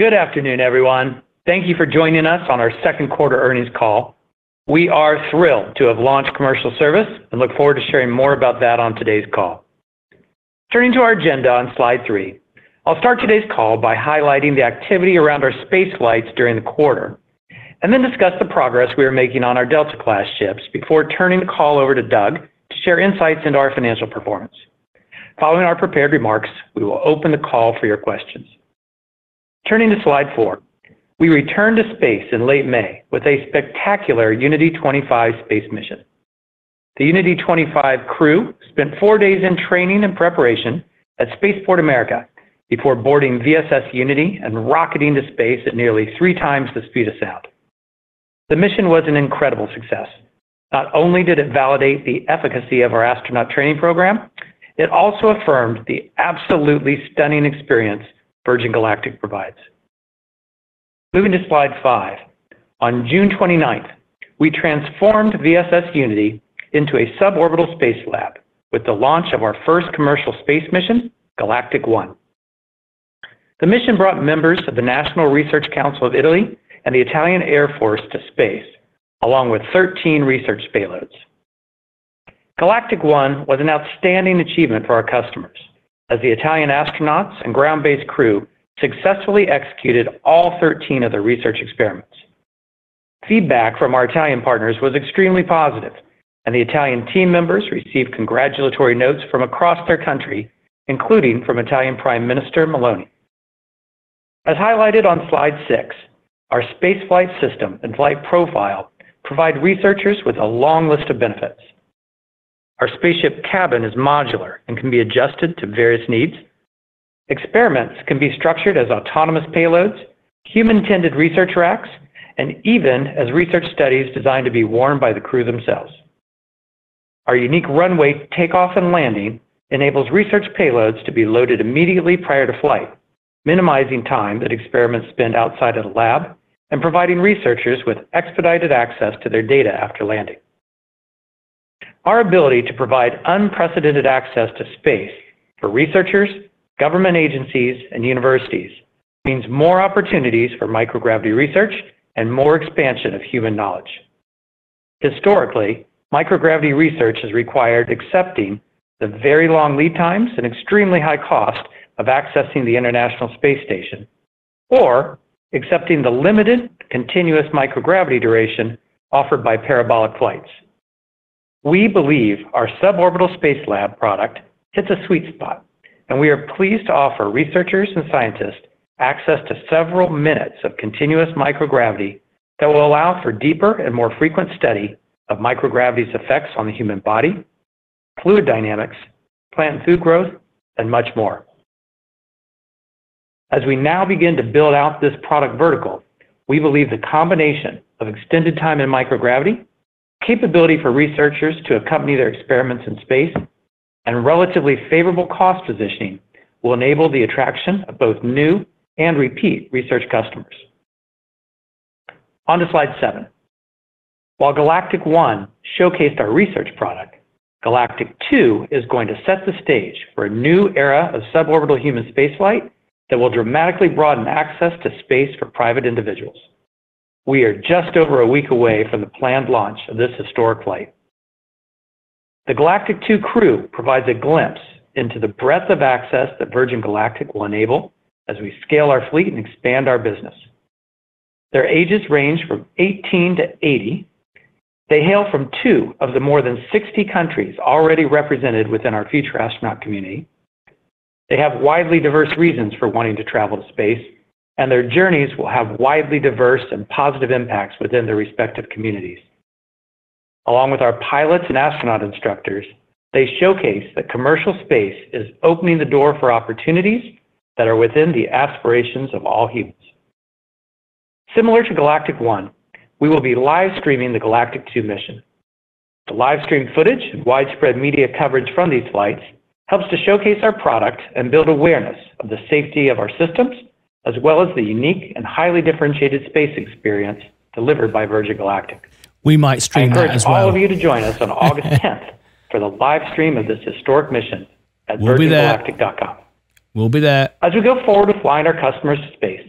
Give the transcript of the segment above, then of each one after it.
Good afternoon, everyone. Thank you for joining us on our second quarter earnings call. We are thrilled to have launched commercial service and look forward to sharing more about that on today's call. Turning to our agenda on slide three, I'll start today's call by highlighting the activity around our space flights during the quarter, and then discuss the progress we are making on our Delta-class ships before turning the call over to Doug to share insights into our financial performance. Following our prepared remarks, we will open the call for your questions. Turning to slide four, we returned to space in late May with a spectacular Unity 25 space mission. The Unity 25 crew spent four days in training and preparation at Spaceport America before boarding VSS Unity and rocketing to space at nearly three times the speed of sound. The mission was an incredible success. Not only did it validate the efficacy of our astronaut training program, it also affirmed the absolutely stunning experience Virgin Galactic provides. Moving to slide five. On June 29th, we transformed VSS Unity into a suborbital space lab with the launch of our first commercial space mission, Galactic 01. The mission brought members of the National Research Council of Italy and the Italian Air Force to space, along with 13 research payloads. Galactic 01 was an outstanding achievement for our customers, as the Italian astronauts and ground-based crew successfully executed all 13 of the research experiments. Feedback from our Italian partners was extremely positive, and the Italian team members received congratulatory notes from across their country, including from Italian Prime Minister Meloni. As highlighted on slide six, our spaceflight system and flight profile provide researchers with a long list of benefits. Our spaceship cabin is modular and can be adjusted to various needs. Experiments can be structured as autonomous payloads, human-tended research racks, and even as research studies designed to be worn by the crew themselves. Our unique runway takeoff and landing enables research payloads to be loaded immediately prior to flight, minimizing time that experiments spend outside of the lab and providing researchers with expedited access to their data after landing. Our ability to provide unprecedented access to space for researchers, government agencies, and universities means more opportunities for microgravity research and more expansion of human knowledge. Historically, microgravity research has required accepting the very long lead times and extremely high cost of accessing the International Space Station, or accepting the limited continuous microgravity duration offered by parabolic flights. We believe our suborbital space lab product hits a sweet spot, and we are pleased to offer researchers and scientists access to several minutes of continuous microgravity that will allow for deeper and more frequent study of microgravity's effects on the human body, fluid dynamics, plant and food growth, and much more. As we now begin to build out this product vertical, we believe the combination of extended time in microgravity, capability for researchers to accompany their experiments in space, and relatively favorable cost positioning will enable the attraction of both new and repeat research customers. On to slide seven. While Galactic 01 showcased our research product, Galactic 02 is going to set the stage for a new era of suborbital human spaceflight that will dramatically broaden access to space for private individuals. We are just over a week away from the planned launch of this historic flight. The Galactic 02 crew provides a glimpse into the breadth of access that Virgin Galactic will enable as we scale our fleet and expand our business. Their ages range from 18 to 80. They hail from two of the more than 60 countries already represented within our future astronaut community. They have widely diverse reasons for wanting to travel to space, and their journeys will have widely diverse and positive impacts within their respective communities. Along with our pilots and astronaut instructors, they showcase that commercial space is opening the door for opportunities that are within the aspirations of all humans. Similar to Galactic 01, we will be live streaming the Galactic 02 mission. The live stream footage and widespread media coverage from these flights helps to showcase our product and build awareness of the safety of our systems, as well as the unique and highly differentiated space experience delivered by Virgin Galactic. We might stream that as well. I encourage all of you to join us on August 10th for the live stream of this historic mission at We'll virgingalactic.com. We'll be there. As we go forward with flying our customers to space,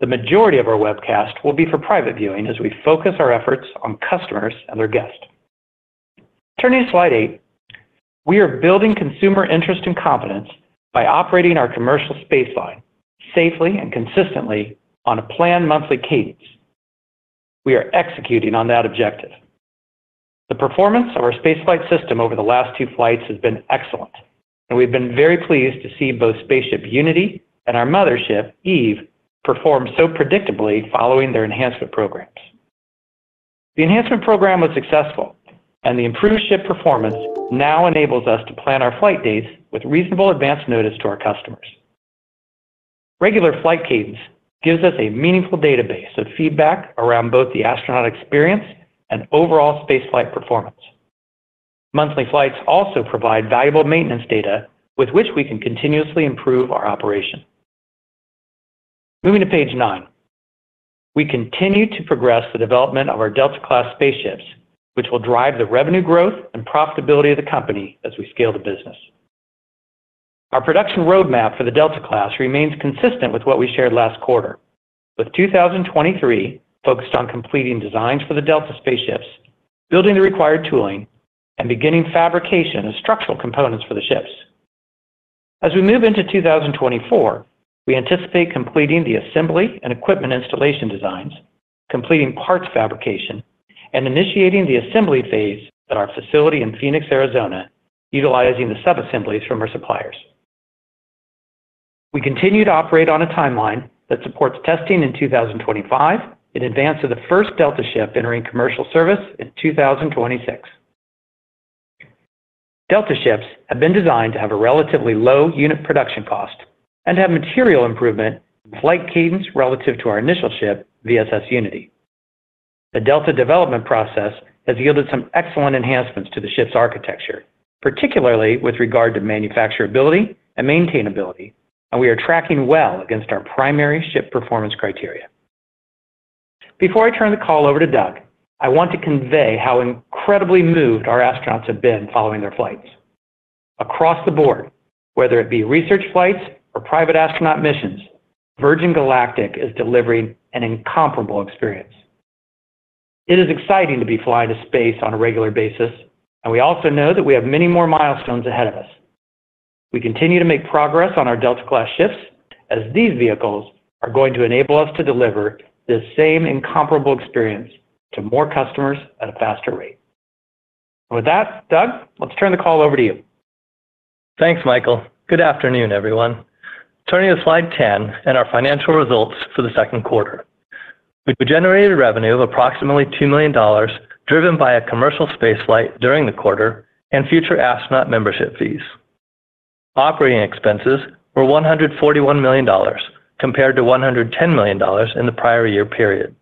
The majority of our webcast will be for private viewing as we focus our efforts on customers and their guests. Turning to slide eight, we are building consumer interest and confidence by operating our commercial space line safely and consistently on a planned monthly cadence. We are executing on that objective. The performance of our spaceflight system over the last two flights has been excellent, and we've been very pleased to see both SpaceShip Unity and our mothership, Eve, perform so predictably following their enhancement programs. The enhancement program was successful, and the improved ship performance now enables us to plan our flight dates with reasonable advance notice to our customers. Regular flight cadence gives us a meaningful database of feedback around both the astronaut experience and overall spaceflight performance. Monthly flights also provide valuable maintenance data with which we can continuously improve our operation. Moving to page nine, we continue to progress the development of our Delta-class spaceships, which will drive the revenue growth and profitability of the company as we scale the business. Our production roadmap for the Delta-class remains consistent with what we shared last quarter, with 2023 focused on completing designs for the Delta spaceships, building the required tooling, and beginning fabrication of structural components for the ships. As we move into 2024, we anticipate completing the assembly and equipment installation designs, completing parts fabrication, and initiating the assembly phase at our facility in Phoenix, Arizona, utilizing the subassemblies from our suppliers. We continue to operate on a timeline that supports testing in 2025 in advance of the first Delta ship entering commercial service in 2026. Delta ships have been designed to have a relatively low unit production cost and have material improvement in flight cadence relative to our initial ship, VSS Unity. The Delta development process has yielded some excellent enhancements to the ship's architecture, particularly with regard to manufacturability and maintainability, and we are tracking well against our primary ship performance criteria. Before I turn the call over to Doug, I want to convey how incredibly moved our astronauts have been following their flights. Across the board, whether it be research flights or private astronaut missions, Virgin Galactic is delivering an incomparable experience. It is exciting to be flying to space on a regular basis, and we also know that we have many more milestones ahead of us. We continue to make progress on our Delta-class ships as these vehicles are going to enable us to deliver this same incomparable experience to more customers at a faster rate. With that, Doug, let's turn the call over to you. Thanks, Michael. Good afternoon, everyone. Turning to slide 10 and our financial results for the second quarter. We generated revenue of approximately $2 million, driven by a commercial space flight during the quarter and future astronaut membership fees. Operating expenses were $141 million, compared to $110 million in the prior year period.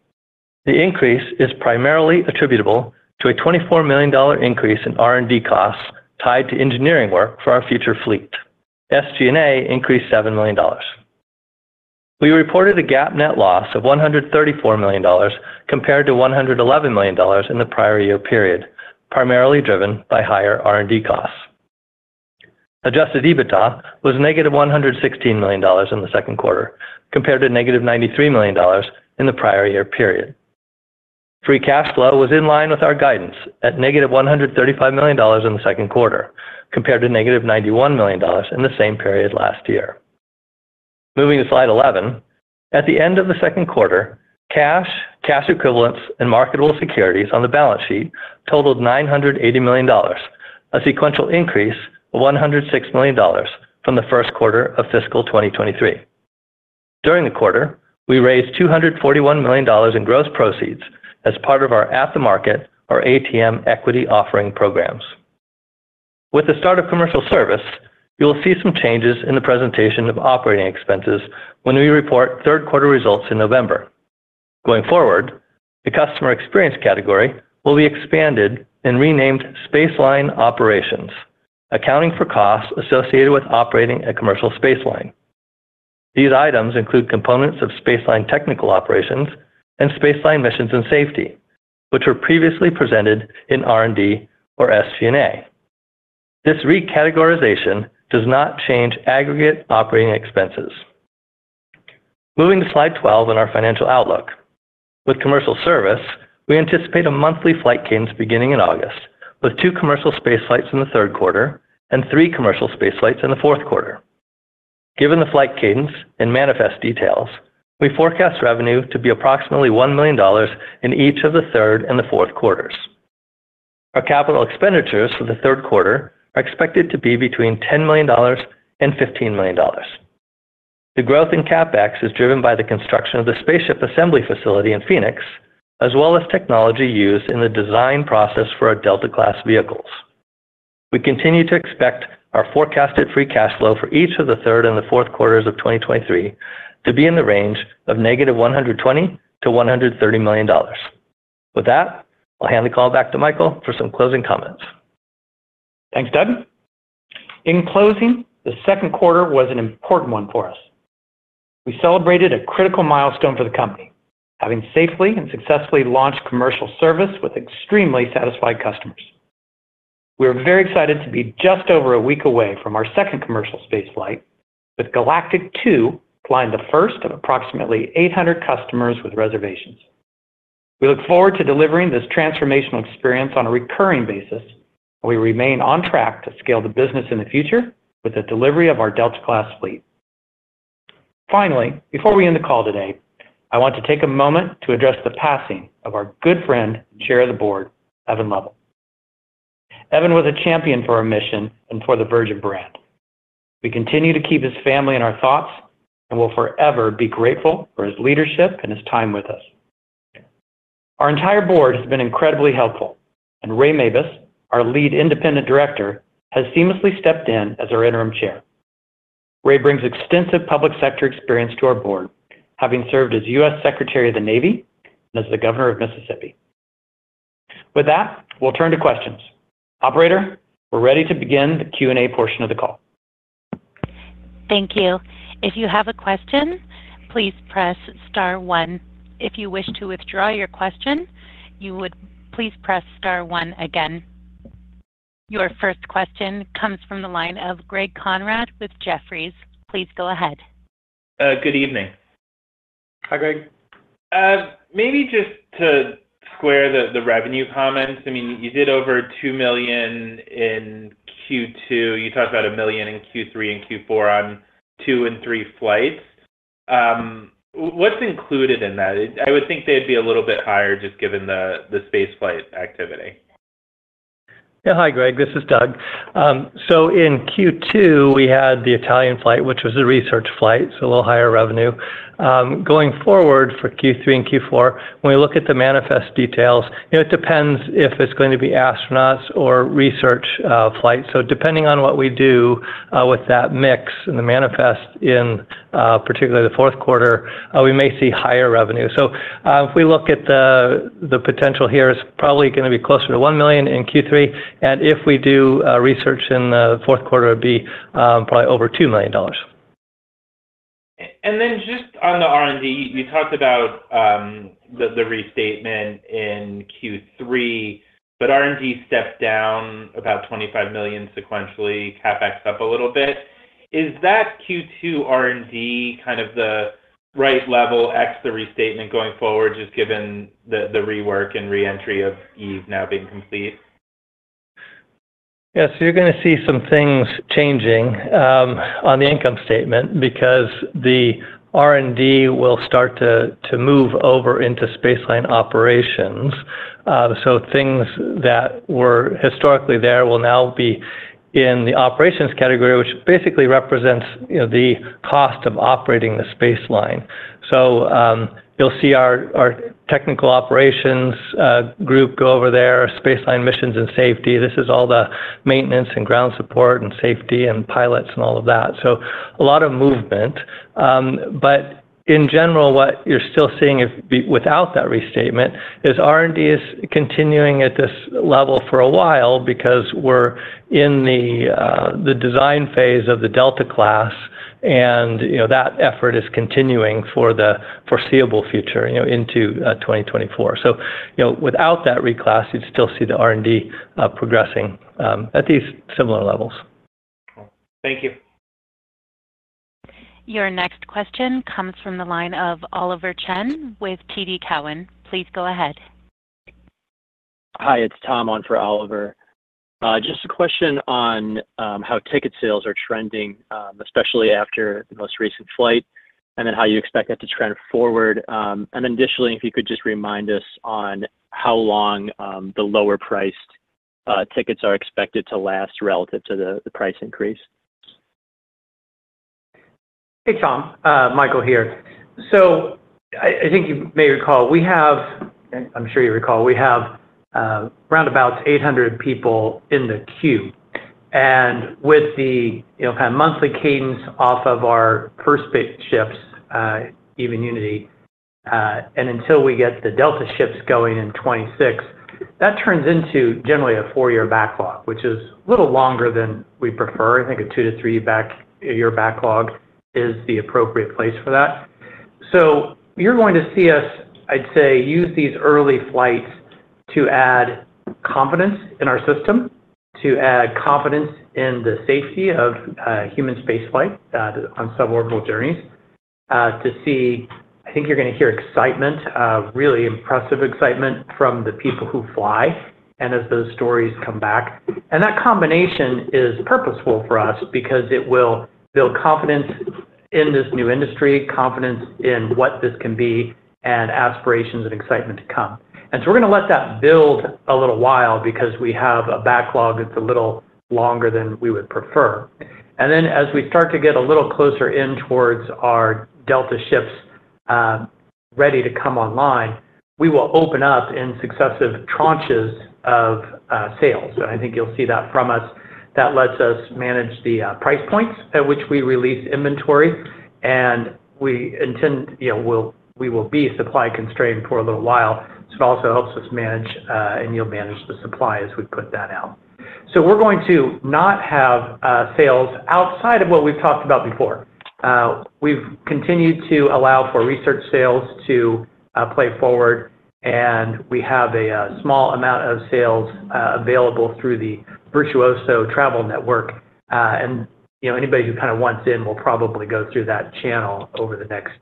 The increase is primarily attributable to a $24 million increase in R&D costs tied to engineering work for our future fleet. SG&A increased $7 million. We reported a GAAP net loss of $134 million, compared to $111 million in the prior year period, primarily driven by higher R&D costs. Adjusted EBITDA was negative -$116 million in the second quarter, compared to negative -$93 million in the prior year period. Free cash flow was in line with our guidance at negative -$135 million in the second quarter, compared to negative -$91 million in the same period last year. Moving to slide 11. At the end of the second quarter, cash, cash equivalents, and marketable securities on the balance sheet totaled $980 million, a sequential increase $106 million from the first quarter of fiscal 2023. During the quarter, we raised $241 million in gross proceeds as part of our at-the-market, or ATM, equity offering programs. With the start of commercial service, you will see some changes in the presentation of operating expenses when we report third quarter results in November. Going forward, the customer experience category will be expanded and renamed Spaceline Operations, accounting for costs associated with operating a commercial spaceline. These items include components of Spaceline Technical Operations and Spaceline Missions and Safety, which were previously presented in R&D or SG&A. This recategorization does not change aggregate operating expenses. Moving to slide 12 in our financial outlook. With commercial service, we anticipate a monthly flight cadence beginning in August, with two commercial space flights in the third quarter and three commercial space flights in the fourth quarter. Given the flight cadence and manifest details, we forecast revenue to be approximately $1 million in each of the third and the fourth quarters. Our capital expenditures for the third quarter are expected to be between $10 million and $15 million. The growth in CapEx is driven by the construction of the spaceship assembly facility in Phoenix, as well as technology used in the design process for our Delta-class vehicles. We continue to expect our forecasted free cash flow for each of the third and the fourth quarters of 2023 to be in the range of -$120 million to $130 million. With that, I'll hand the call back to Michael for some closing comments. Thanks, Doug. In closing, the second quarter was an important one for us. We celebrated a critical milestone for the company, having safely and successfully launched commercial service with extremely satisfied customers. We are very excited to be just over a week away from our second commercial space flight, with Galactic 02 flying the first of approximately 800 customers with reservations. We look forward to delivering this transformational experience on a recurring basis, and we remain on track to scale the business in the future with the delivery of our Delta-class fleet. Finally, before we end the call today, I want to take a moment to address the passing of our good friend and Chair of the Board, Evan Lovell. Evan was a champion for our mission and for the Virgin brand. We continue to keep his family in our thoughts and will forever be grateful for his leadership and his time with us. Our entire board has been incredibly helpful, and Ray Mabus, our Lead Independent Director, has seamlessly stepped in as our interim chair. Ray brings extensive public sector experience to our board, having served as U.S. Secretary of the Navy and as the Governor of Mississippi. With that, we'll turn to questions. Operator, we're ready to begin the Q&A portion of the call. Thank you. If you have a question, please press star one. If you wish to withdraw your question, you would please press star one again. Your first question comes from the line of Greg Konrad with Jefferies. Please go ahead. Uh, good evening. Hi, Greg. Uh, maybe just to square the revenue comments. I mean, you did over 2 million in Q2. You talked about 1 million in Q3 and Q4 on two and three flights. Um, what's included in that? I would think they'd be a little bit higher, just given the space flight activity. Yeah. Hi, Greg, this is Doug. Um, so in Q2, we had the Italian flight, which was a research flight, so a little higher revenue. Um, going forward for Q3 and Q4, when we look at the manifest details, you know, it depends if it's going to be astronauts or research uh, flights. So depending on what we do uh, with that mix in the manifest in uh, particularly the fourth quarter, we may see higher revenue. So if we look at the the potential here, it's probably gonna be closer to 1 million in Q3, and if we do research in the fourth quarter, it'd be um, probably over $2 million. And then just on the R&D, you talked about um, the restatement in Q3, but R&D stepped down about 25 million sequentially, CapEx up a little bit. Is that Q2 R&D kind of the right level, ex the restatement going forward, just given the rework and re-entry of Eve now being complete? Yes, so you're gonna see some things changing um, on the income statement because the R&D will start to move over into spaceline operations. Uh, so things that were historically there will now be in the operations category, which basically represents, you know, the cost of operating the spaceline. So um, you'll see our technical operations uh, group go over there, spaceline missions and safety. This is all the maintenance and ground support and safety and pilots and all of that. So a lot of movement. Um, but in general, what you're still seeing without that restatement is R&D is continuing at this level for a while because we're in the uh, the design phase of the Delta-class, and, you know, that effort is continuing for the foreseeable future, you know, into uh, 2024. So, you know, without that reclass, you'd still see the R&D uh, progressing um, at these similar levels. Thank you. Your next question comes from the line of Oliver Chen with TD Cowen. Please go ahead. Hi, it's Tom on for Oliver. Uh, just a question on um, how ticket sales are trending, um, especially after the most recent flight, and then how you expect that to trend forward. Um, and then additionally, if you could just remind us on how long the lower-priced uh, tickets are expected to last relative to the price increase. Hey, Tom. Uh, Michael here. So I think you may recall, we have, I'm sure you recall, we have Uh, round about 800 people in the queue. And with the you know kind of monthly cadence off of our first big ships, uh, Even Unity, uh, and until we get the Delta ships going in 2026, that turns into generally a four-year backlog, which is a little longer than we prefer. I think a two to three-year backlog is the appropriate place for that. So you're going to see us, I'd say, use these early flights to add confidence in our system, to add confidence in the safety of uh, human spaceflight uh, on suborbital journeys, uh, to see, I think you're going to hear excitement, really impressive excitement from the people who fly and as those stories come back. And that combination is purposeful for us because it will build confidence in this new industry, confidence in what this can be, and aspirations and excitement to come. And so we're going to let that build a little while because we have a backlog that's a little longer than we would prefer. And then as we start to get a little closer in towards our Delta ships uh, ready to come online, we will open up in successive tranches of uh, sales. And I think you'll see that from us. That lets us manage the uh, price points at which we release inventory. And we intend you know, we will be supply constrained for a little while. It also helps us manage, uh, and you'll manage the supply as we put that out. So we're going to not have uh, sales outside of what we've talked about before. Uh, we've continued to allow for research sales to play forward, and we have a small amount of sales available through the Virtuoso Travel Network. And you know, anybody who kind of wants in will probably go through that channel over the next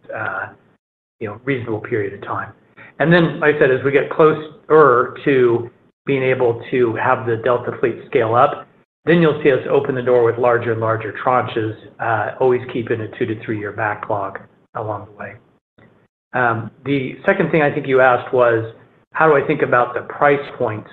you know, reasonable period of time. And then, like I said, as we get closer to being able to have the Delta fleet scale up, then you'll see us open the door with larger and larger tranches, uh, always keeping a two to three-year backlog along the way. Um, the second thing I think you asked was, how do I think about the price points?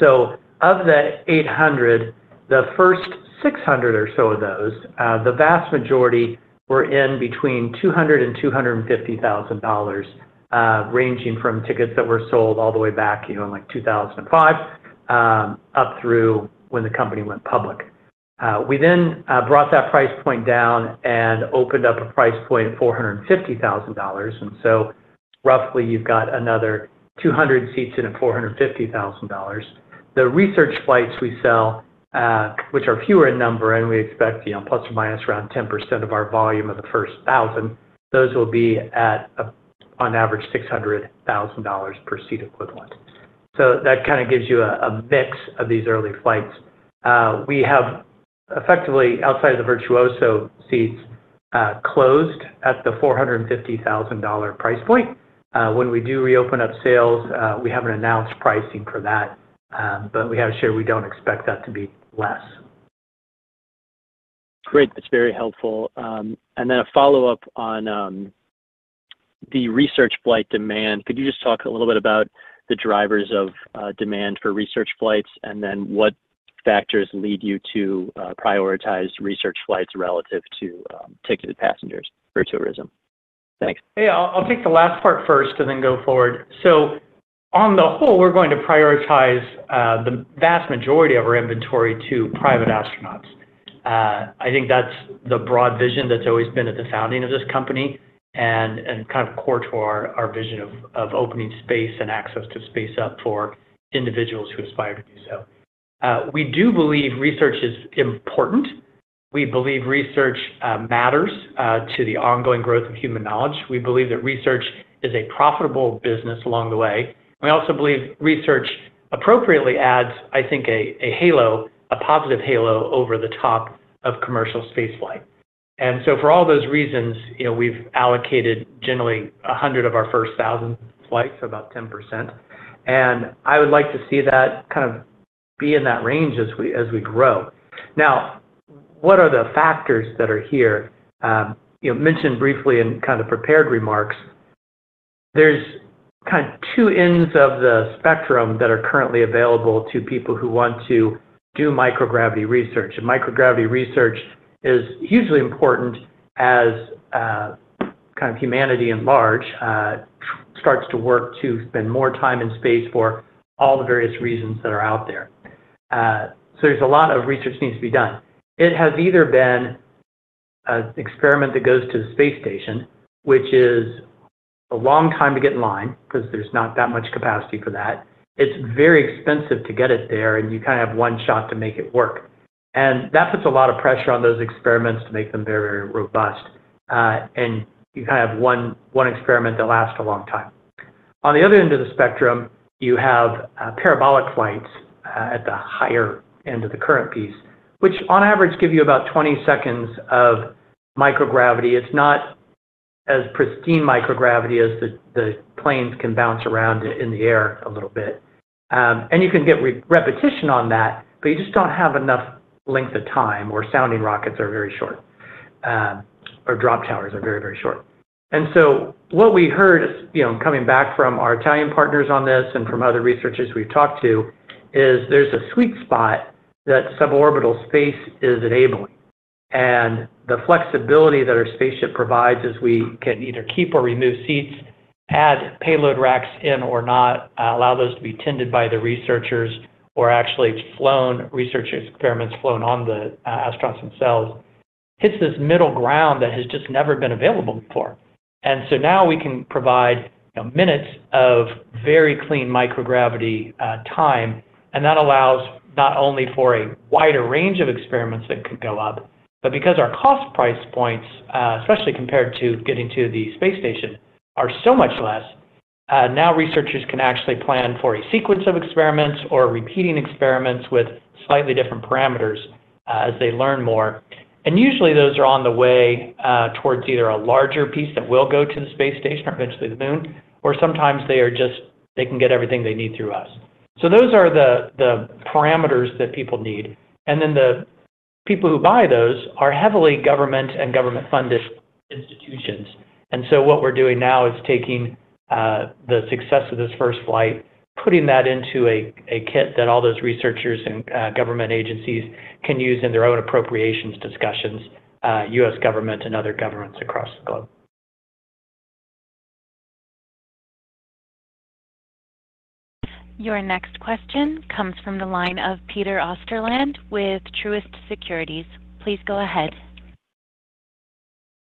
So of the 800, the first 600 or so of those, uh, the vast majority were in between $200,000 and $250,000, Uh, ranging from tickets that were sold all the way back you know, in like 2005 um, up through when the company went public. Uh, we then uh, brought that price point down and opened up a price point at $450,000. And so roughly, you've got another 200 seats in at $450,000. The research flights we sell, which are fewer in number, and we expect you know, plus or minus around 10% of our volume of the first 1,000, those will be at, on average, $600,000 per seat equivalent. So that kind of gives you a mix of these early flights. Uh, we have effectively, outside of the Virtuoso seats, uh, closed at the $450,000 price point. Uh, when we do reopen up sales, we haven't announced pricing for that, um, but we have shared we don't expect that to be less. Great. That's very helpful. Um, and then a follow-up on um, the research flight demand. Could you just talk a little bit about the drivers of uh, demand for research flights and then what factors lead you to uh, prioritize research flights relative to um, ticketed passengers for tourism? Thanks. Hey, I'll take the last part first and then go forward. So on the whole, we're going to prioritize uh, the vast majority of our inventory to private astronauts. I think that's the broad vision that's always been at the founding of this company and kind of core to our vision of opening space and access to space up for individuals who aspire to do so. Uh, we do believe research is important. We believe research uh, matters uh, to the ongoing growth of human knowledge. We believe that research is a profitable business along the way. We also believe research appropriately adds, I think, a halo, a positive halo over the top of commercial spaceflight. And so for all those reasons, you know, we've allocated generally 100 of our first 1,000 flights, so about 10%. And I would like to see that kind of be in that range as we, as we grow. Now, what are the factors that are here? Um, you know, mentioned briefly in kind of prepared remarks, there's kind of two ends of the spectrum that are currently available to people who want to do microgravity research. And microgravity research is hugely important as uh, kind of humanity at large uh, starts to work to spend more time in space for all the various reasons that are out there. Uh, so there's a lot of research needs to be done. It has either been an experiment that goes to the space station, which is a long time to get in line because there's not that much capacity for that. It's very expensive to get it there, and you kind of have one shot to make it work. And that puts a lot of pressure on those experiments to make them very, very robust. Uh, and you kind of have one one experiment that lasts a long time. On the other end of the spectrum, you have uh, parabolic flights uh, at the higher end of the current piece, which on average give you about 20 seconds of microgravity. It's not as pristine microgravity as the planes can bounce around in the air a little bit. Um, and you can get repetition on that, but you just don't have enough length of time, or sounding rockets are very short, um, or drop towers are very, very short. And so what we heard, you know, coming back from our Italian partners on this and from other researchers we've talked to, is there's a sweet spot that suborbital space is enabling. And the flexibility that our spaceship provides is we can either keep or remove seats, add payload racks in or not, uh, allow those to be tended by the researchers, or actually flown, research experiments flown on the uh, astronauts themselves, hits this middle ground that has just never been available before. And so now we can provide, minutes of very clean microgravity uh, time, and that allows not only for a wider range of experiments that could go up, but because our cost price points, uh, especially compared to getting to the space station, are so much less, Uh, now researchers can actually plan for a sequence of experiments or repeating experiments with slightly different parameters, uh, as they learn more. And usually, those are on the way uh, towards either a larger piece that will go to the space station or eventually the moon, or sometimes they are just, they can get everything they need through us. So those are the parameters that people need. And then the people who buy those are heavily government and government-funded institutions. And so what we're doing now is taking Uh, the success of this first flight, putting that into a kit that all those researchers and uh, government agencies can use in their own appropriations discussions, uh, U.S. government and other governments across the globe. Your next question comes from the line of Peter Osterland with Truist Securities. Please go ahead.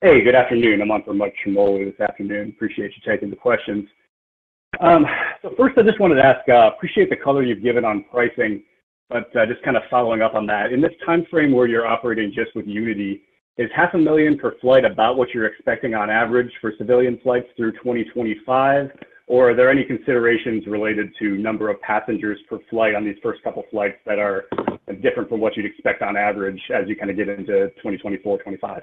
Hey, good afternoon. I'm on for Mike Ciarmoli this afternoon. Appreciate you taking the questions. Um, so first, I just wanted to ask, uh, appreciate the color you've given on pricing, but, uh, just kind of following up on that. In this time frame where you're operating just with Unity, is $500,000 per flight about what you're expecting on average for civilian flights through 2025? Or are there any considerations related to number of passengers per flight on these first couple flights that are different from what you'd expect on average as you kind of get into 2024, 2025?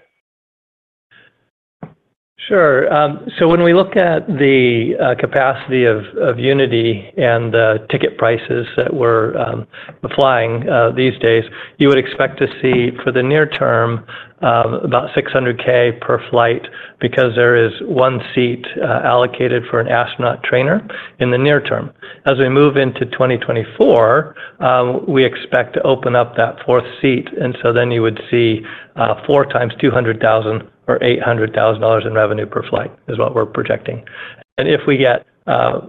Sure. Um, so when we look at the uh, capacity of Unity and the ticket prices that we're um, flying uh, these days, you would expect to see, for the near term, Um, about 600K per flight because there is one seat uh, allocated for an astronaut trainer in the near term. As we move into 2024, um, we expect to open up that fourth seat, and so then you would see uh, 4 times 200,000 or $800,000 in revenue per flight, is what we're projecting. And if we get uh,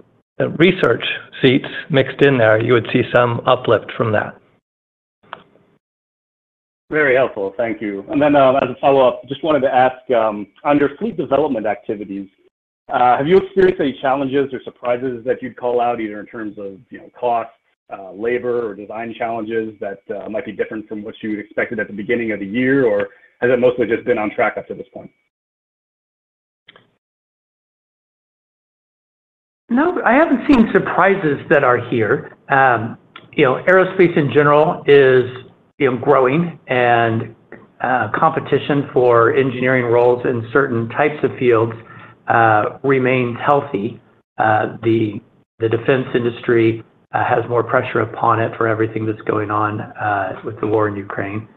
research seats mixed in there, you would see some uplift from that. Very helpful. Thank you. And then, uh, as a follow-up, just wanted to ask, um, on your fleet development activities, uh, have you experienced any challenges or surprises that you'd call out, either in terms of, you know, cost, uh, labor, or design challenges that might be different from what you expected at the beginning of the year? Or has it mostly just been on track up to this point? No, I haven't seen surprises that are here. Um, you know, aerospace in general is, you know, growing, and uh, competition for engineering roles in certain types of fields uh, remains healthy. Uh, the defense industry has more pressure upon it for everything that's going on with the war in Ukraine.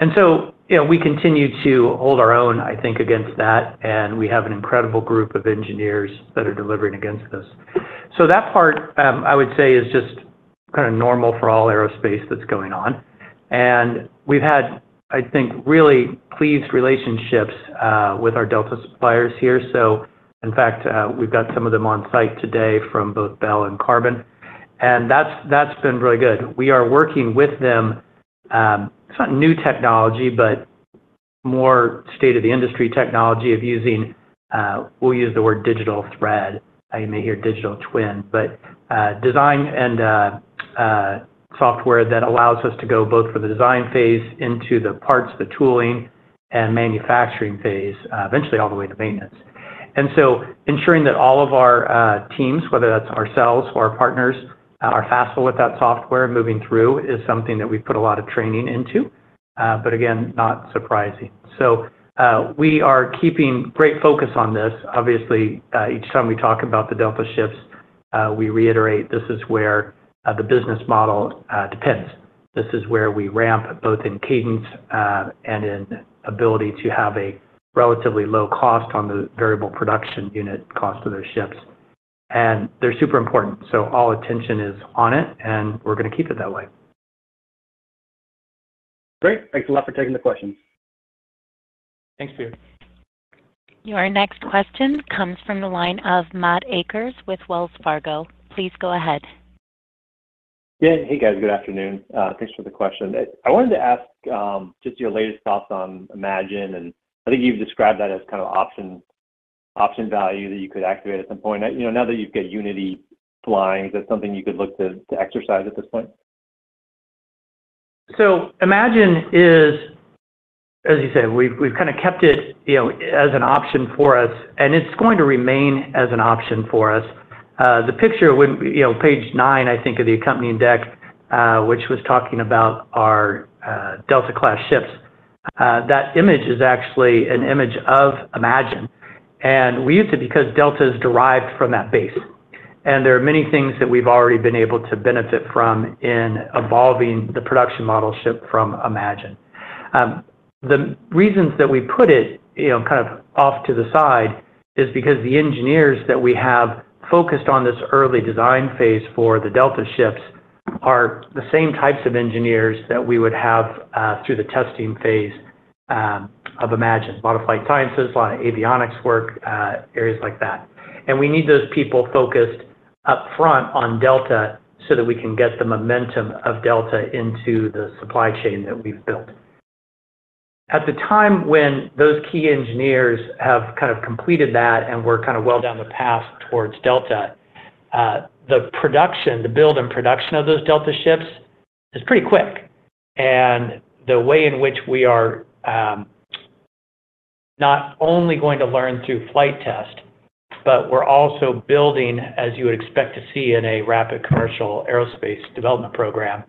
And so, you know, we continue to hold our own, I think, against that, and we have an incredible group of engineers that are delivering against this. So that part, um, I would say, is just kind of normal for all aerospace that's going on. And we've had, I think, really pleased relationships uh, with our Delta suppliers here. So in fact, uh, we've got some of them on site today from both Bell and Qarbon, and that's that's been really good. We are working with them, um, it's not new technology, but more state-of-the-industry technology of using, uh, we'll use the word digital thread. You may hear digital twin, but design and software that allows us to go both for the design phase into the parts, the tooling, and manufacturing phase, uh, eventually all the way to maintenance. And so ensuring that all of our uh, teams, whether that's ourselves or our partners, uh, are facile with that software moving through, is something that we've put a lot of training into, but again, not surprising. So we are keeping great focus on this. Obviously, each time we talk about the Delta ships, we reiterate this is where the business model uh, depends. This is where we ramp both in cadence uh, and in ability to have a relatively low cost on the variable production unit cost of those ships. And they're super important, so all attention is on it, and we're gonna keep it that way. Great. Thanks a lot for taking the questions. Thanks, Peter. Your next question comes from the line of Matt Akers with Wells Fargo. Please go ahead. Yeah. Hey, guys. Good afternoon. Uh, thanks for the question. I wanted to ask um, just your latest thoughts on Imagine, and I think you've described that as kind of option, option value that you could activate at some point. You know, now that you've got Unity flying, is that something you could look to exercise at this point? So Imagine is, as you said, we've kind of kept it, you know, as an option for us, and it's going to remain as an option for us. Uh, the picture when, you know, page nine, I think, of the accompanying deck, uh, which was talking about our uh, Delta-class ships, that image is actually an image of Imagine, and we use it because Delta is derived from that base. And there are many things that we've already been able to benefit from in evolving the production model ship from Imagine. Um, the reasons that we put it, you know, kind of off to the side is because the engineers that we have focused on this early design phase for the Delta ships are the same types of engineers that we would have uh, through the testing phase um, of Imagine. A lot of flight sciences, a lot of avionics work, uh, areas like that. And we need those people focused upfront on Delta so that we can get the momentum of Delta into the supply chain that we've built. At the time when those key engineers have kind of completed that, and we're kind of well down the path towards Delta, uh, the production, the build and production of those Delta ships is pretty quick. And the way in which we are um, not only going to learn through flight test, but we're also building, as you would expect to see in a rapid commercial aerospace development program,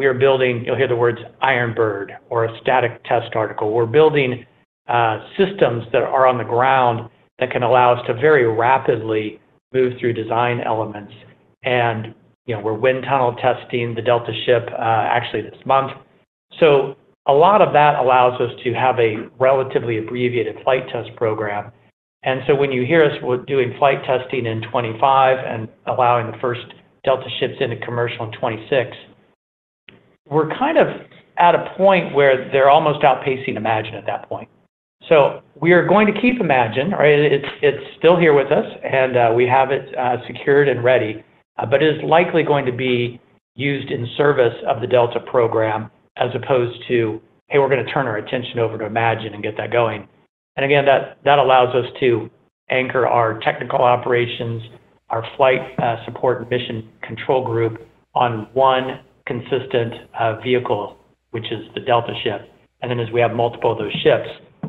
we are building. You'll hear the words Iron Bird or a static test article. We're building uh, systems that are on the ground that can allow us to very rapidly move through design elements. And, you know, we're wind tunnel testing the Delta ship, uh, actually this month. So a lot of that allows us to have a relatively abbreviated flight test program. And so when you hear us, we're doing flight testing in 2025 and allowing the first Delta ships into commercial in 2026, we're kind of at a point where they're almost outpacing Imagine at that point. So we are going to keep Imagine, right? It's still here with us, and uh, we have it uh, secured and ready, uh, but it is likely going to be used in service of the Delta program, as opposed to, "Hey, we're gonna turn our attention over to Imagine and get that going." And again, that allows us to anchor our technical operations, our flight support and mission control group on one consistent uh, vehicle, which is the Delta ship. And then as we have multiple of those ships,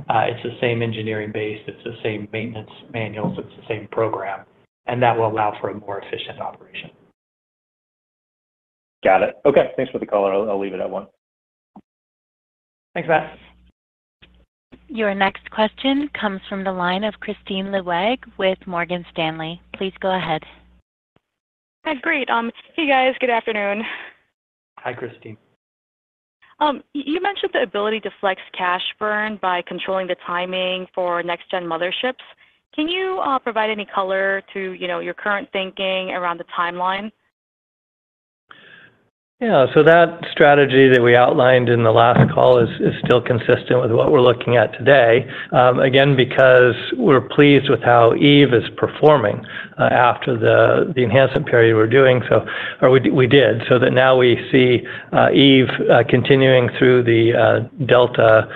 uh, it's the same engineering base, it's the same maintenance manuals, it's the same program, and that will allow for a more efficient operation. Got it. Okay, thanks for the color. I'll leave it at one. Thanks, Matt. Your next question comes from the line of Kristine Liwag with Morgan Stanley. Please go ahead. Hi, great. Um, hey, guys. Good afternoon. Hi, Kristine. Um, you mentioned the ability to flex cash burn by controlling the timing for next-gen motherships. Can you uh, provide any color to, you know, your current thinking around the timeline? Yeah. So that strategy that we outlined in the last call is still consistent with what we're looking at today. Um, again, because we're pleased with how Eve is performing uh, after the enhancement period we're doing so, or we did, so that now we see uh, Eve uh, continuing through the Delta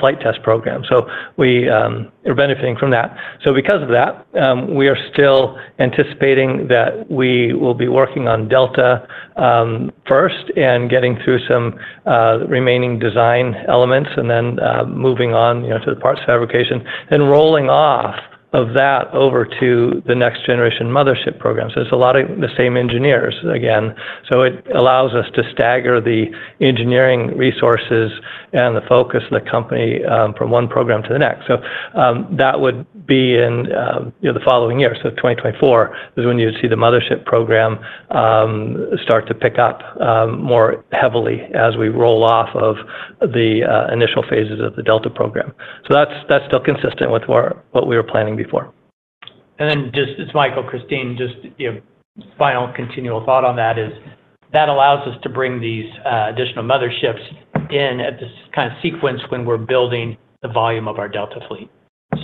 flight test program. So we um, are benefiting from that. So because of that, um, we are still anticipating that we will be working on Delta um, first and getting through some uh, remaining design elements, and then uh, moving on, you know, to the parts fabrication, and rolling off of that over to the next generation mothership program. So it's a lot of the same engineers again. So it allows us to stagger the engineering resources and the focus of the company um, from one program to the next. So, um, that would be in, um, you know, the following year. So 2024 is when you'd see the mothership program um, start to pick up um, more heavily as we roll off of the uh, initial phases of the Delta program. So that's that's still consistent with what we were planning before. And then just, it's Michael, Kristine, just, you know, final continual thought on that is, that allows us to bring these uh, additional motherships in at this kind of sequence when we're building the volume of our Delta fleet.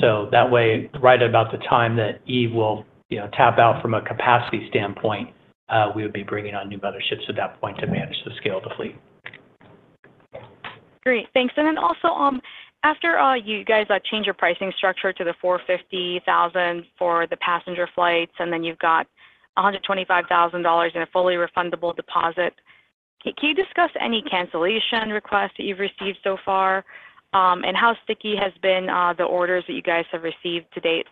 So that way, right about the time that Eve will, you know, tap out from a capacity standpoint, uh, we would be bringing on new motherships at that point to manage the scale of the fleet. Great, thanks. And then also, um, after uh, you guys uh, changed your pricing structure to the 450,000 for the passenger flights, and then you've got $125,000 in a fully refundable deposit, can you discuss any cancellation requests that you've received so far? Um, and how sticky has been uh, the orders that you guys have received to date?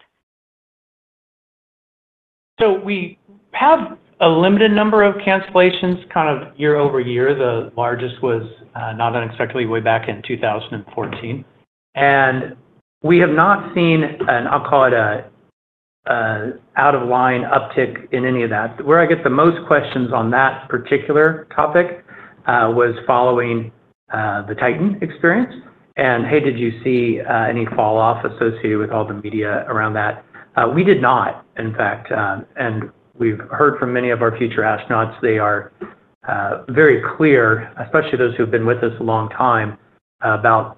So we have a limited number of cancellations, kind of year-over-year. The largest was, uh, not unexpectedly, way back in 2014. And we have not seen an, I'll call it a, out-of-line uptick in any of that. Where I get the most questions on that particular topic, uh, was following, the Titan experience. And, "Hey, did you see, uh, any falloff associated with all the media around that?" Uh, we did not, in fact, um, and we've heard from many of our future astronauts, they are, uh, very clear, especially those who have been with us a long time, about,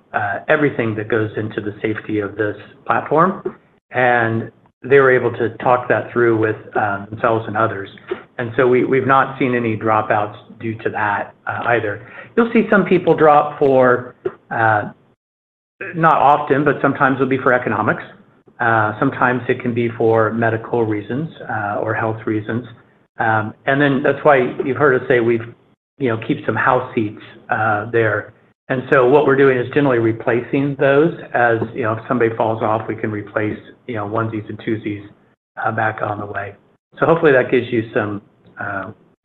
everything that goes into the safety of this platform. And they were able to talk that through with, um, themselves and others. And so we've not seen any dropouts due to that, either. You'll see some people drop for, not often, but sometimes it'll be for economics. Uh, sometimes it can be for medical reasons, uh, or health reasons. Um, and then that's why you've heard us say we've, you know, keep some house seats uh, there. And so what we're doing is generally replacing those. As you know, if somebody falls off, we can replace, you know, onesies and twosies back on the way. So hopefully that gives you some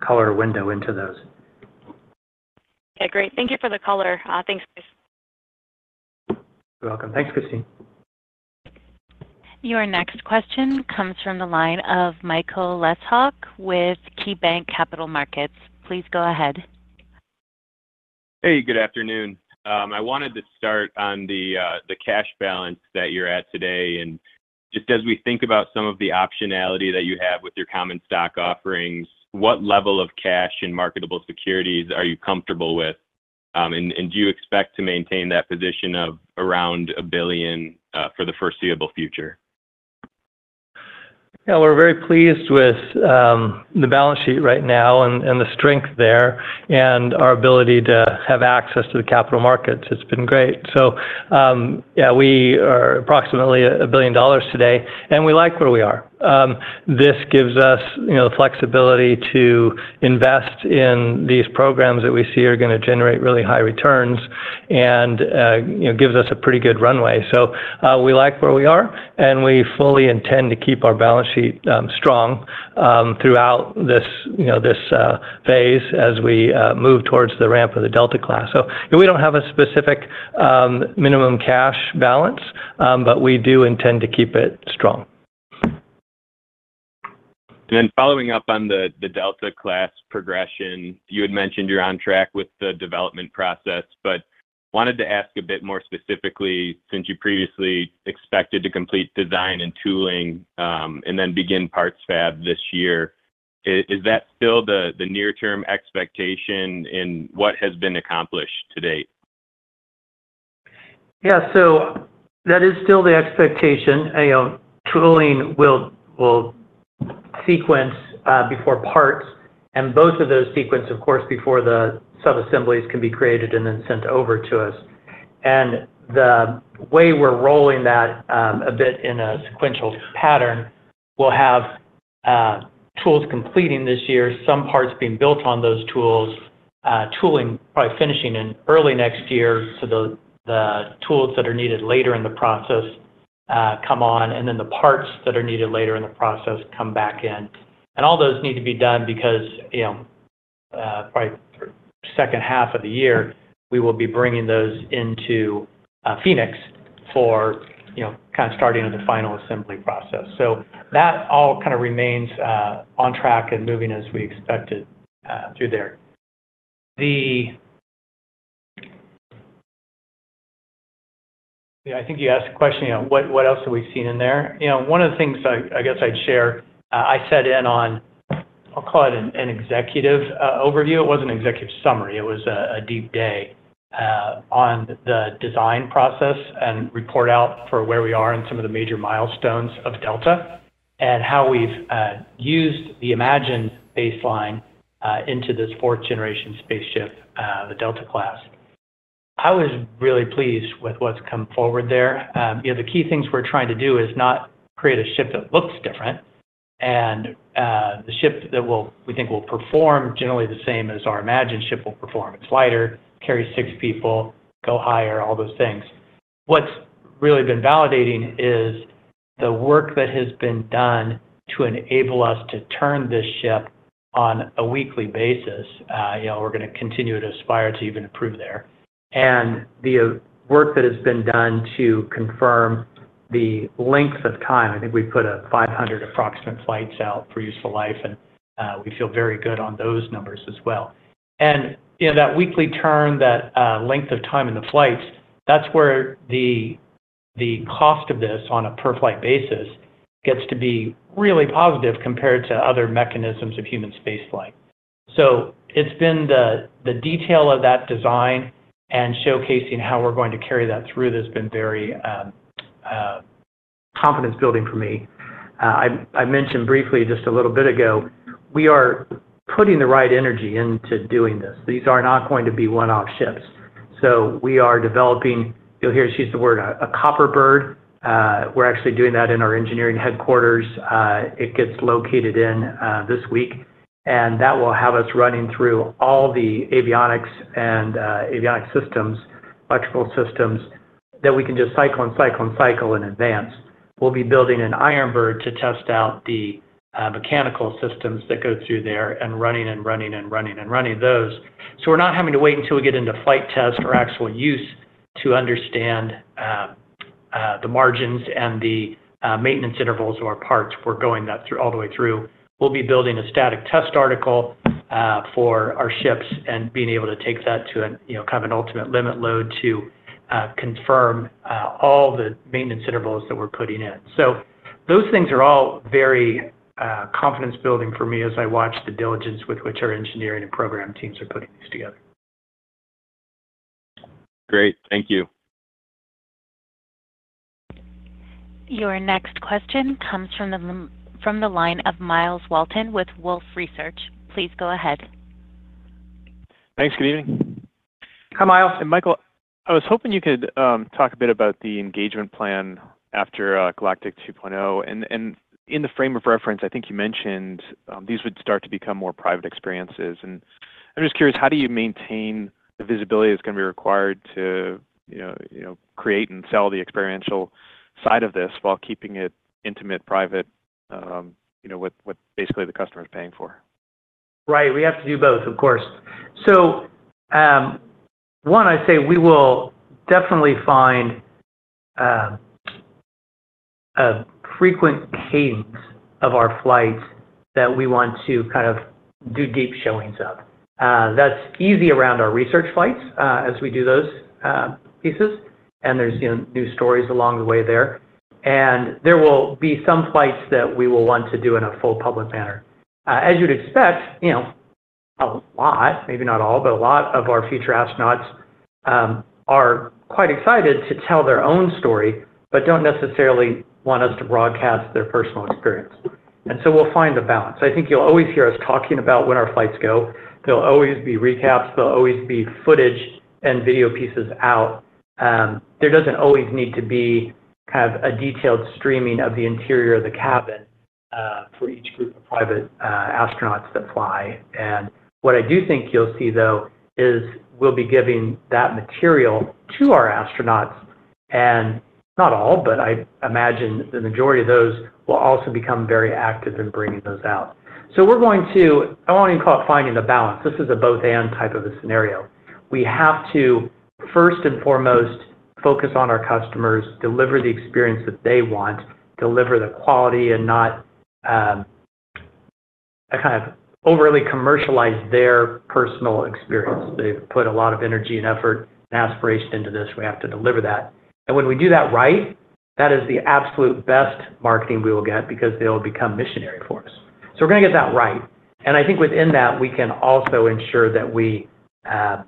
color window into those. Okay, great. Thank you for the color. Thanks, guys. You're welcome. Thanks, Kristine. Your next question comes from the line of Michael Leshock with KeyBanc Capital Markets. Please go ahead. Hey, good afternoon. Um, I wanted to start on uh, the cash balance that you're at today. And just as we think about some of the optionality that you have with your common stock offerings, what level of cash and marketable securities are you comfortable with? Um, and do you expect to maintain that position of around $1 billion uh, for the foreseeable future? Yeah, we're very pleased with um, the balance sheet right now and the strength there, and our ability to have access to the capital markets. It's been great. So, um, yeah, we are approximately $1 billion today, and we like where we are. Um, this gives us, you know, the flexibility to invest in these programs that we see are gonna generate really high returns and, uh, you know, gives us a pretty good runway. So, uh, we like where we are, and we fully intend to keep our balance sheet um, strong um, throughout this, you know, this uh, phase as we move towards the ramp of the Delta class. So we don't have a specific minimum cash balance, but we do intend to keep it strong. Then following up on the Delta class progression, you had mentioned you're on track with the development process, but wanted to ask a bit more specifically, since you previously expected to complete design and tooling, um, and then begin parts fab this year. Is that still the near-term expectation, and what has been accomplished to date? Yeah, so that is still the expectation. You know, tooling will sequence uh, before parts, and both of those sequence, of course, before the subassemblies can be created and then sent over to us. And the way we're rolling that um, a bit in a sequential pattern, we'll have uh, tools completing this year, some parts being built on those tools, uh, tooling probably finishing in early next year. So the tools that are needed later in the process Uh, come on, and then the parts that are needed later in the process come back in. And all those need to be done because, you know, uh, probably second half of the year, we will be bringing those into uh, Phoenix for, you know, kind of starting the final assembly process. So that all kind of remains on track and moving as we expected through there. Yeah, I think you asked a question, you know, what else have we seen in there? You know, one of the things I guess I'd share, uh, I sat in on, I'll call it an executive uh, overview. It wasn't an executive summary, it was a deep day uh, on the design process and report out for where we are and some of the major milestones of Delta, and how we've used the Imagine baseline into this fourth generation spaceship, the Delta class. I was really pleased with what's come forward there. Um, you know, the key things we're trying to do is not create a ship that looks different, and uh, the ship that will we think will perform generally the same as our Imagine ship will perform. It's lighter, carries six people, go higher, all those things. What's really been validating is the work that has been done to enable us to turn this ship on a weekly basis. Uh, you know, we're gonna continue to aspire to even improve there. And the uh, work that has been done to confirm the length of time, I think we put a 500 approximate flights out for useful life, and uh, we feel very good on those numbers as well. And, you know, that weekly turn, that uh, length of time in the flights, that's where the the cost of this on a per flight basis gets to be really positive compared to other mechanisms of human spaceflight. So it's been the detail of that design and showcasing how we're going to carry that through that's been very um, uh, confidence building for me. Uh, I mentioned briefly just a little bit ago, we are putting the right energy into doing this. These are not going to be one-off ships. So we are developing, you'll hear us use the word, a Copper bird. Uh, we're actually doing that in our engineering headquarters. It gets located in this week, and that will have us running through all the avionics and uh, avionic systems, electrical systems, that we can just cycle and cycle and cycle in advance. We'll be building an Iron Bird to test out the uh, mechanical systems that go through there and running and running and running and running those. So we're not having to wait until we get into flight test or actual use to understand um, uh, the margins and the maintenance intervals of our parts. We're going that through all the way through. We'll be building a static test article uh, for our ships and being able to take that to an, you know, kind of an ultimate limit load to uh, confirm uh, all the maintenance intervals that we're putting in. So those things are all very confidence building for me as I watch the diligence with which our engineering and program teams are putting these together. Great. Thank you. Your next question comes from the line of Myles Walton with Wolfe Research. Please go ahead. Thanks. Good evening. Hi, Myles. Michael, I was hoping you could um, talk a bit about the engagement plan after uh, Galactic 2.0, and in the frame of reference, I think you mentioned um, these would start to become more private experiences. And I'm just curious, how do you maintain the visibility that's going to be required to create and sell the experiential side of this while keeping it intimate, private, Um, what what basically the customer is paying for? Right. We have to do both, of course. So um, one, I'd say we will definitely find um, a frequent cadence of our flights that we want to kind of do deep showings of. Uh, that's easy around our research flights uh, as we do those uh, pieces. And there's new stories along the way there. And there will be some flights that we will want to do in a full public manner. Uh, as you'd expect, you know, a lot, maybe not all, but a lot of our future astronauts um, are quite excited to tell their own story, but don't necessarily want us to broadcast their personal experience. And so we'll find the balance. I think you'll always hear us talking about when our flights go. There'll always be recaps. There'll always be footage and video pieces out. Um, there doesn't always need to be kind of a detailed streaming of the interior of the cabin uh, for each group of private uh, astronauts that fly. And what I do think you'll see, though, is we'll be giving that material to our astronauts. And not all, but I imagine the majority of those will also become very active in bringing those out. So we're going to, I won't even call it finding the balance. This is a both-and type of a scenario. We have to, first and foremost, focus on our customers, deliver the experience that they want, deliver the quality, and not um, kind of overly commercialize their personal experience. They've put a lot of energy and effort and aspiration into this. We have to deliver that. And when we do that right, that is the absolute best marketing we will get because they'll become missionary for us. So we're going to get that right. And I think within that, we can also ensure that we uh,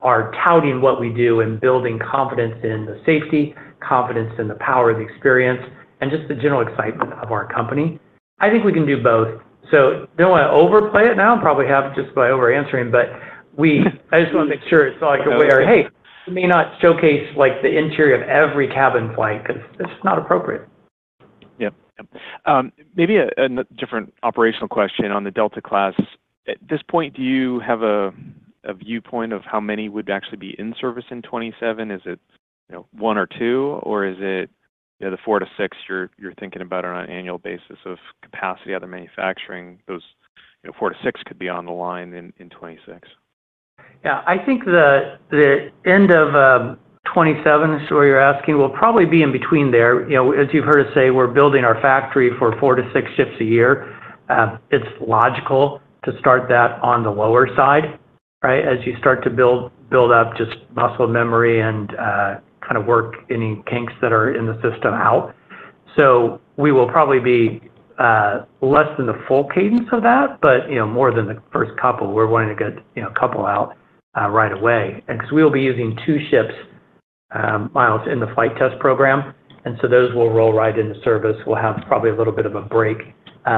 are touting what we do and building confidence in the safety, confidence in the power of the experience, and just the general excitement of our company. I think we can do both. So don't want to overplay it now. Probably have just by over-answering. But we I just want to make sure it's like a way or, hey, we may not showcase like the interior of every cabin flight because it's not appropriate. Yep. Um, maybe a different operational question on the Delta class. At this point, do you have a viewpoint of how many would actually be in service in 2027? Is it one or two, or is it the four to six you're thinking about on an annual basis of capacity out of manufacturing? Those four to six could be on the line in 2026. Yeah. I think the end of um, 2027, is what you're asking, will probably be in between there. You know, as you've heard us say, we're building our factory for four to six shifts a year. Uh, it's logical to start that on the lower side, right, as you start to build build up just muscle memory and uh, kind of work any kinks that are in the system out. So we will probably be uh, less than the full cadence of that, but you know, more than the first couple. We're wanting to get you know, a couple out uh, right away. And Because we will be using two ships, um, Myles, in the flight test program. And so those will roll right into service. We'll have probably a little bit of a break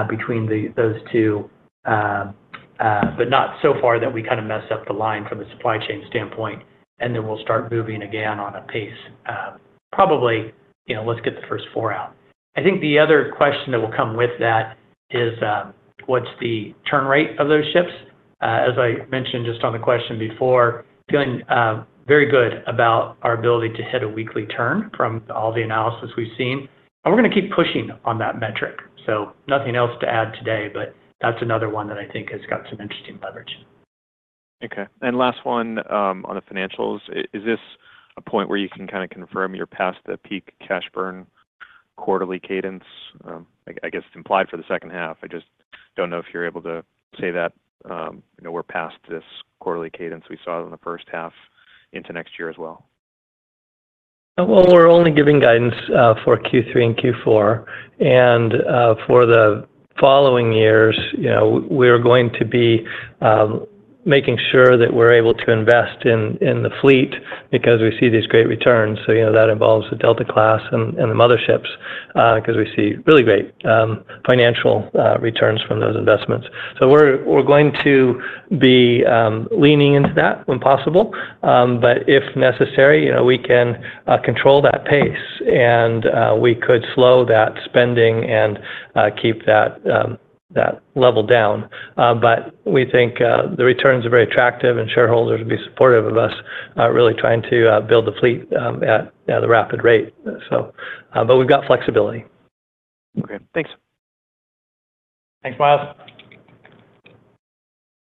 between the those two, um, Uh, but not so far that we kind of mess up the line from a supply chain standpoint. And then we'll start moving again on a pace. Uh, probably, you know, let's get the first four out. I think the other question that will come with that is um, what's the turn rate of those ships? Uh, as I mentioned just on the question before, feeling very good about our ability to hit a weekly turn from all the analysis we've seen. And we're going to keep pushing on that metric. So nothing else to add today, but that's another one that I think has got some interesting leverage. Okay. And last one um, on the financials. Is this a point where you can kind of confirm you're past the peak cash burn quarterly cadence? Um, I guess it's implied for the second half. I just don't know if you're able to say that um, you know, we're past this quarterly cadence we saw in the first half into next year as well. Uh, well, we're only giving guidance uh, for Q3 and Q4. And uh, for the following years, you know, we're going to be um, making sure that we're able to invest in the fleet because we see these great returns. So, you know, that involves the Delta Class and the motherships, uh, because we see really great um, financial uh, returns from those investments. So we're going to be um, leaning into that when possible. Um, but if necessary, you know, we can uh, control that pace, and we could slow that spending and keep that level down. Uh, but we think uh, the returns are very attractive, and shareholders will be supportive of us uh, really trying to build the fleet um, at a rapid rate. So, but we've got flexibility. Okay, thanks. Thanks, Myles.